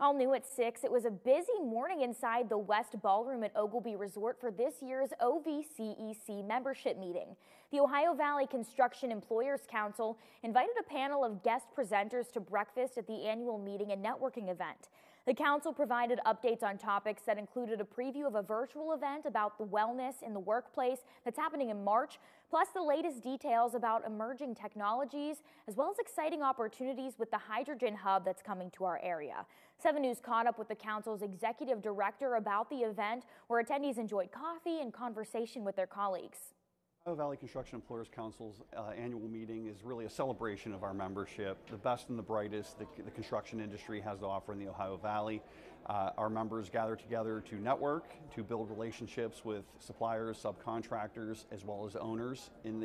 All new at 6, it was a busy morning inside the West Ballroom at Oglebay Resort for this year's OVCEC membership meeting. The Ohio Valley Construction Employers Council invited a panel of guest presenters to breakfast at the annual meeting and networking event. The council provided updates on topics that included a preview of a virtual event about the wellness in the workplace that's happening in March, plus the latest details about emerging technologies, as well as exciting opportunities with the hydrogen hub that's coming to our area. 7 News caught up with the council's executive director about the event, where attendees enjoyed coffee and conversation with their colleagues. Ohio Valley Construction Employers Council's uh, annual meeting is really a celebration of our membership, the best and the brightest the, the construction industry has to offer in the Ohio Valley. Uh, our members gather together to network, to build relationships with suppliers, subcontractors, as well as owners in the